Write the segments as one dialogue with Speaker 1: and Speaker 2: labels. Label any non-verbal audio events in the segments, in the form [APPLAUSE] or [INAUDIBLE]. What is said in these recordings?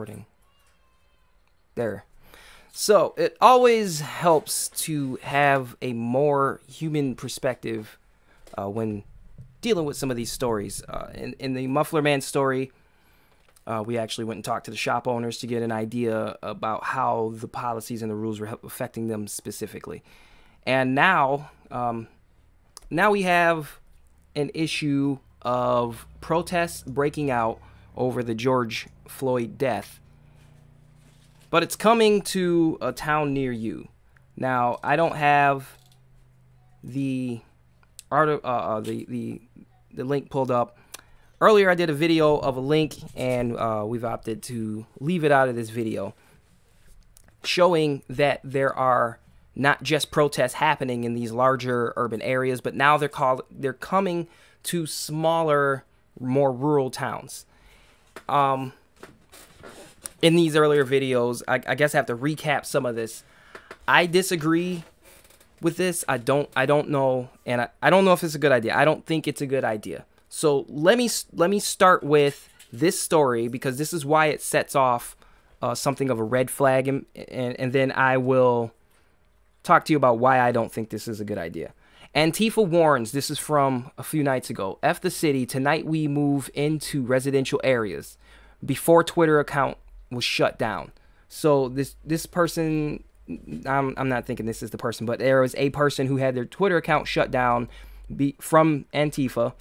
Speaker 1: recording. There. So it always helps to have a more human perspective uh, when dealing with some of these stories. Uh, in, in the Muffler Man story, uh, we actually went and talked to the shop owners to get an idea about how the policies and the rules were affecting them specifically. And now, um, now we have an issue of protests breaking out over the George Floyd death. But it's coming to a town near you. Now, I don't have the art uh, uh, the the the link pulled up. Earlier, I did a video of a link, and uh, we've opted to leave it out of this video, showing that there are not just protests happening in these larger urban areas, but now they're called they're coming to smaller, more rural towns. Um, in these earlier videos, I, I guess I have to recap some of this. I disagree with this. I don't I don't know and I, I don't know if it's a good idea. I don't think it's a good idea. So let me let me start with this story because this is why it sets off uh, something of a red flag and, and and then I will talk to you about why I don't think this is a good idea. Antifa warns, this is from a few nights ago. F the city, tonight we move into residential areas before Twitter account was shut down. So this this person I'm, I'm not thinking this is the person, but there was a person who had their Twitter account shut down be, from Antifa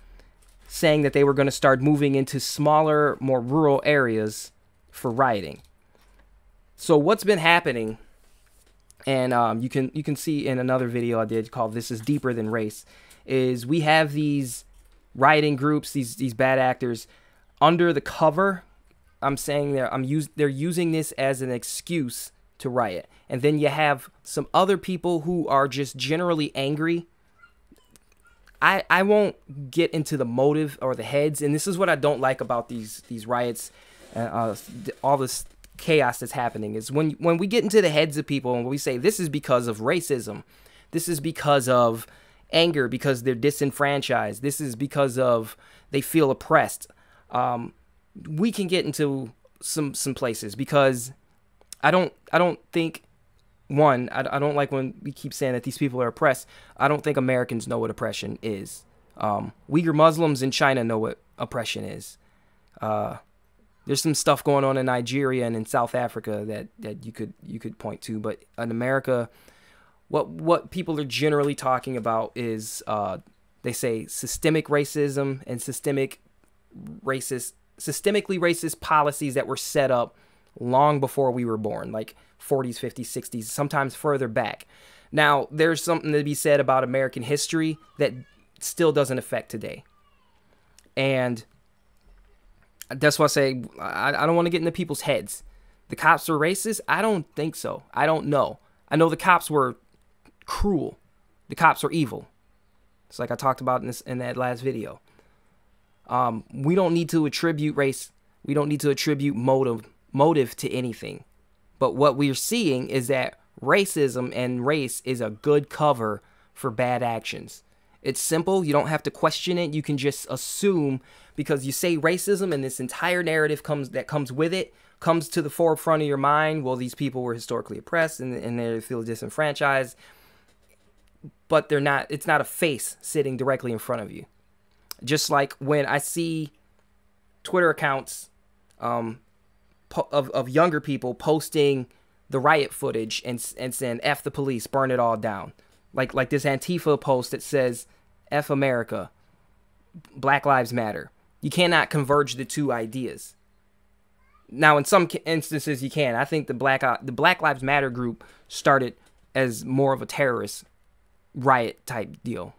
Speaker 1: saying that they were going to start moving into smaller, more rural areas for rioting. So what's been happening and um, you can you can see in another video I did called "This Is Deeper Than Race," is we have these rioting groups, these these bad actors, under the cover. I'm saying they're I'm use they're using this as an excuse to riot, and then you have some other people who are just generally angry. I I won't get into the motive or the heads, and this is what I don't like about these these riots, uh, uh all this chaos that's happening is when when we get into the heads of people and we say this is because of racism, this is because of anger because they're disenfranchised, this is because of they feel oppressed. Um, we can get into some some places because I don't I don't think one I, I don't like when we keep saying that these people are oppressed. I don't think Americans know what oppression is. Um, Uyghur Muslims in China know what oppression is. Uh, there's some stuff going on in Nigeria and in South Africa that, that you could you could point to, but in America, what what people are generally talking about is uh, they say systemic racism and systemic racist systemically racist policies that were set up long before we were born, like 40s, 50s, 60s, sometimes further back. Now, there's something to be said about American history that still doesn't affect today. And that's why I say I, I don't want to get into people's heads. The cops were racist? I don't think so. I don't know. I know the cops were cruel. The cops were evil. It's like I talked about in this in that last video. Um, we don't need to attribute race. We don't need to attribute motive motive to anything. But what we're seeing is that racism and race is a good cover for bad actions. It's simple. You don't have to question it. You can just assume because you say racism and this entire narrative comes that comes with it comes to the forefront of your mind. Well, these people were historically oppressed and, and they feel disenfranchised, but they're not. It's not a face sitting directly in front of you. Just like when I see Twitter accounts um, of of younger people posting the riot footage and and saying "f the police, burn it all down." Like like this Antifa post that says "F America," Black Lives Matter. You cannot converge the two ideas. Now, in some instances, you can. I think the Black uh, the Black Lives Matter group started as more of a terrorist riot type deal,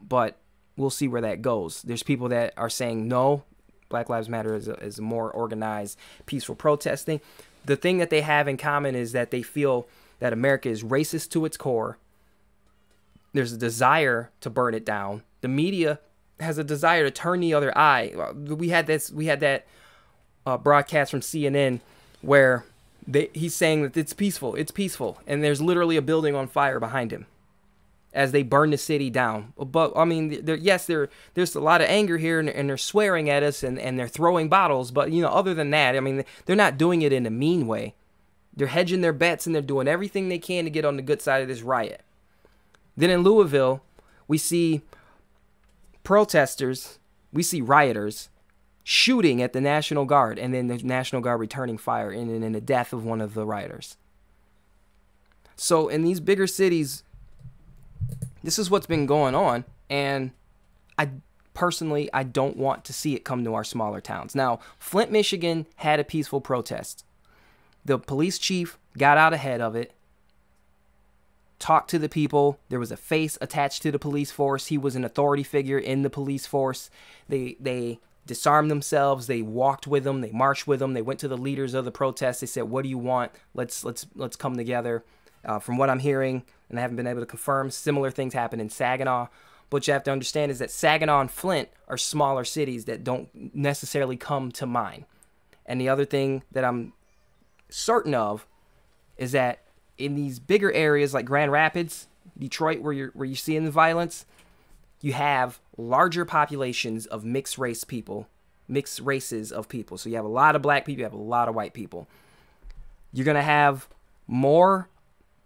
Speaker 1: but we'll see where that goes. There's people that are saying no, Black Lives Matter is a, is a more organized, peaceful protesting. The thing that they have in common is that they feel that America is racist to its core there's a desire to burn it down. The media has a desire to turn the other eye. We had this. We had that uh, broadcast from CNN where they, he's saying that it's peaceful. It's peaceful, and there's literally a building on fire behind him. as they burn the city down. But I mean, yes, there there's a lot of anger here, and, and, they're swearing at us, and, and they're throwing bottles. But you know, other than that, I mean, they're not doing it in a mean way. They're hedging their bets, and they're doing everything they can to get on the good side of this riot. Then in Louisville, we see protesters, we see rioters shooting at the National Guard, and then the National Guard returning fire, and in the death of one of the rioters. So in these bigger cities, this is what's been going on, and I personally I don't want to see it come to our smaller towns. Now, Flint, Michigan had a peaceful protest. The police chief got out ahead of it, talked to the people. There was a face attached to the police force. He was an authority figure in the police force. They they disarmed themselves. They walked with them. They marched with them. They went to the leaders of the protest. They said, "What do you want? Let's let's let's come together." Uh, from what I'm hearing, and I haven't been able to confirm, similar things happen in Saginaw. What you have to understand is that Saginaw and Flint are smaller cities that don't necessarily come to mind. And the other thing that I'm certain of is that in these bigger areas like Grand Rapids, Detroit, where you're where you're seeing the violence, you have larger populations of mixed race people, mixed races of people. So you have a lot of black people, you have a lot of white people. You're gonna have more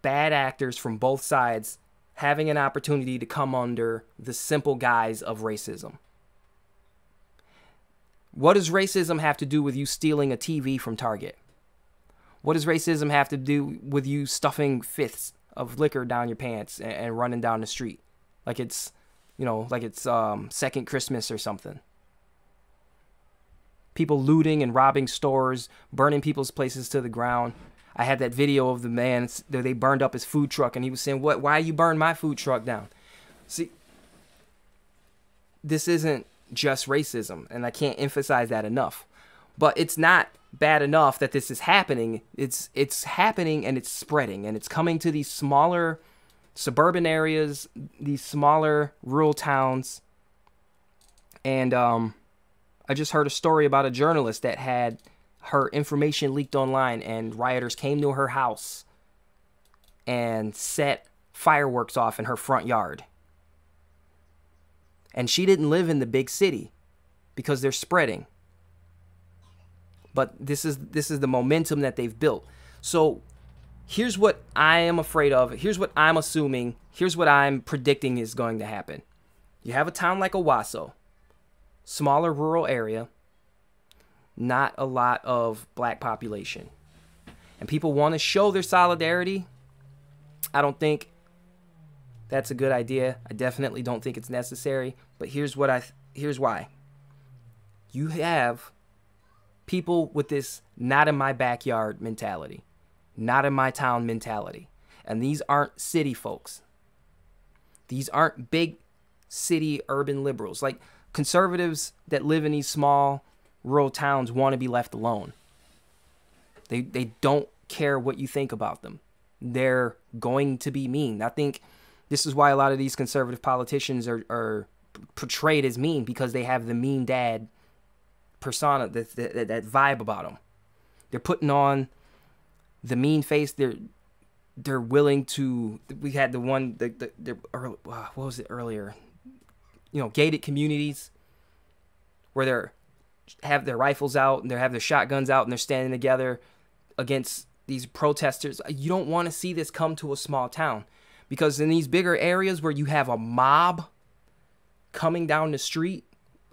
Speaker 1: bad actors from both sides having an opportunity to come under the simple guise of racism. What does racism have to do with you stealing a TV from Target? What does racism have to do with you stuffing fifths of liquor down your pants and, and running down the street like it's, you know, like it's um, second Christmas or something? People looting and robbing stores, burning people's places to the ground. I had that video of the man that they burned up his food truck, and he was saying, "What? Why you burn my food truck down?" See, this isn't just racism, and I can't emphasize that enough. But it's not bad enough that this is happening. It's it's happening and it's spreading, and it's coming to these smaller suburban areas, these smaller rural towns. And um, I just heard a story about a journalist that had her information leaked online and rioters came to her house and set fireworks off in her front yard. And she didn't live in the big city because they're spreading. But this is this is the momentum that they've built. So here's what I am afraid of. Here's what I'm assuming. Here's what I'm predicting is going to happen. You have a town like Owosso, smaller rural area not a lot of black population. And people want to show their solidarity. I don't think that's a good idea. I definitely don't think it's necessary, but here's what I here's why. You have people with this not in my backyard mentality, not in my town mentality. And these aren't city folks. These aren't big city urban liberals. Like conservatives that live in these small rural towns want to be left alone. They they don't care what you think about them. They're going to be mean. I think this is why a lot of these conservative politicians are, are portrayed as mean because they have the mean dad persona, that, that, that vibe about them. They're putting on the mean face. They're they're willing to. We had the one the the, the early, uh, what was it earlier? You know, gated communities where they're have their rifles out and they have their shotguns out and they're standing together against these protesters. You don't want to see this come to a small town because in these bigger areas where you have a mob coming down the street,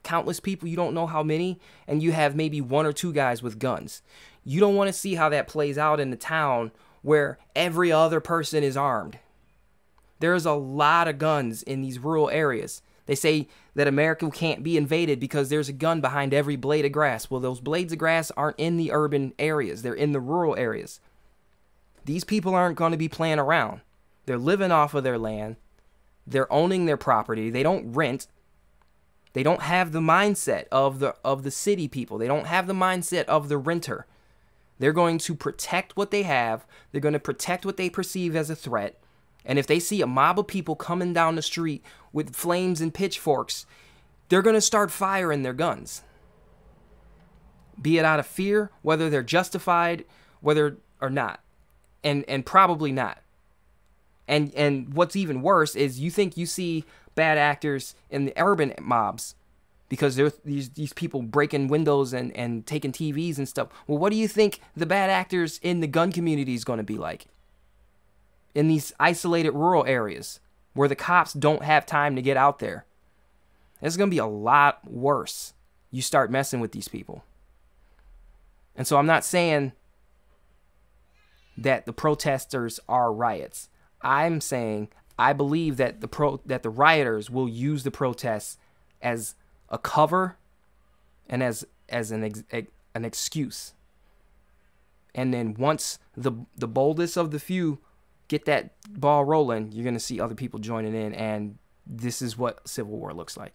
Speaker 1: countless people, you don't know how many, and you have maybe one or two guys with guns. You don't want to see how that plays out in the town where every other person is armed. There's a lot of guns in these rural areas. They say that America can't be invaded because there's a gun behind every blade of grass. Well, those blades of grass aren't in the urban areas, they're in the rural areas. These people aren't going to be playing around. They're living off of their land, they're owning their property, they don't rent. They don't have the mindset of the of the city people. They don't have the mindset of the renter. They're going to protect what they have. They're going to protect what they perceive as a threat. And if they see a mob of people coming down the street with flames and pitchforks, they're going to start firing their guns. Be it out of fear, whether they're justified, whether or not. And and probably not. And and what's even worse is you think you see bad actors in the urban mobs because there's these these people breaking windows and and taking TVs and stuff. Well, what do you think the bad actors in the gun community is going to be like? In these isolated rural areas where the cops don't have time to get out there. It's going to be a lot worse. You start messing with these people. And so I'm not saying that the protesters are riots. I'm saying I believe that the pro that the rioters will use the protests as a cover and as as an ex, an excuse. And then once the the boldest of the few get that ball rolling, you're going to see other people joining in and this is what civil war looks like.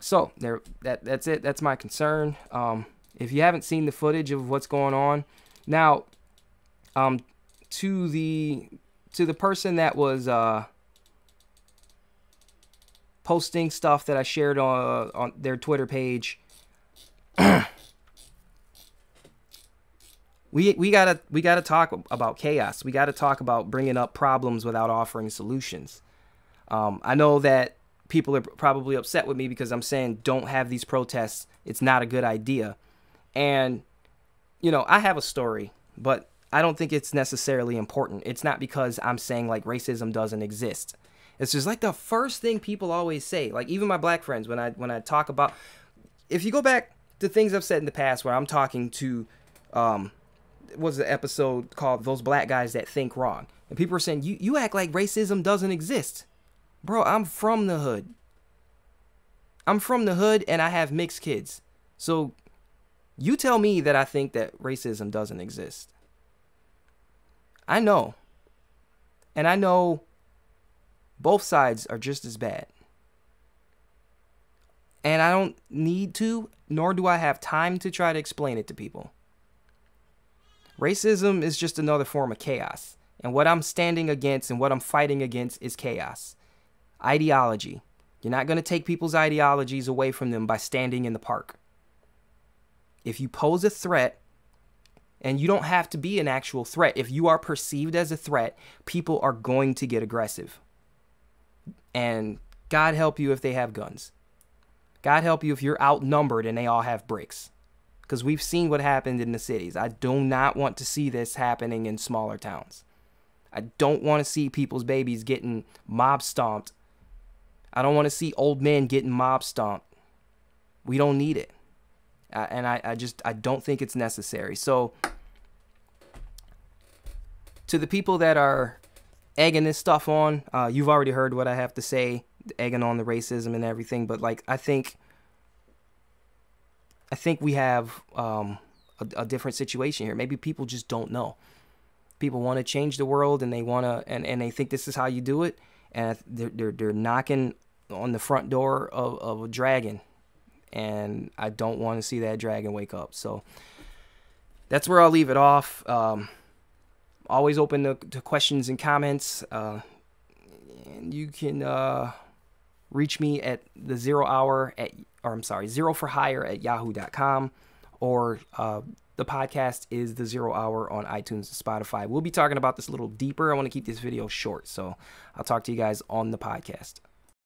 Speaker 1: So, there that that's it. That's my concern. Um, if you haven't seen the footage of what's going on, now um to the to the person that was uh posting stuff that I shared on on their Twitter page. [CLEARS THROAT] we we gotta we gotta talk about chaos. We gotta talk about bringing up problems without offering solutions. Um, I know that people are probably upset with me because I'm saying don't have these protests. It's not a good idea, and you know I have a story, but I don't think it's necessarily important. It's not because I'm saying like racism doesn't exist. It's just like the first thing people always say. Like even my black friends when I when I talk about if you go back to things I've said in the past where I'm talking to um was the episode called Those Black Guys That Think Wrong. And people are saying, You you act like racism doesn't exist. Bro, I'm from the hood. I'm from the hood and I have mixed kids. So you tell me that I think that racism doesn't exist. I know. And I know both sides are just as bad. And I don't need to, nor do I have time to try to explain it to people. Racism is just another form of chaos. And what I'm standing against and what I'm fighting against is chaos. Ideology. You're not going to take people's ideologies away from them by standing in the park. If you pose a threat, and you don't have to be an actual threat, if you are perceived as a threat, people are going to get aggressive. And God help you if they have guns. God help you if you're outnumbered and they all have bricks. Because we've seen what happened in the cities. I do not want to see this happening in smaller towns. I don't want to see people's babies getting mob stomped. I don't want to see old men getting mob stomped. We don't need it. And I, I just I don't think it's necessary. So to the people that are egging this stuff on. Uh, you've already heard what I have to say, egging on the racism and everything. But like, I think, I think we have um, a, a, different situation here. Maybe people just don't know. People want to change the world, and they want to, and, and they think this is how you do it, and they're they're, they're knocking on the front door of, of a dragon, and I don't want to see that dragon wake up. So that's where I'll leave it off. Um, always open to, to questions and comments. Uh, and you can uh, reach me at the Xero Hour at, or I'm sorry, zero for hire at yahoo.com, or uh, the podcast is the Xero Hour on iTunes and Spotify. We'll be talking about this a little deeper. I want to keep this video short, so I'll talk to you guys on the podcast.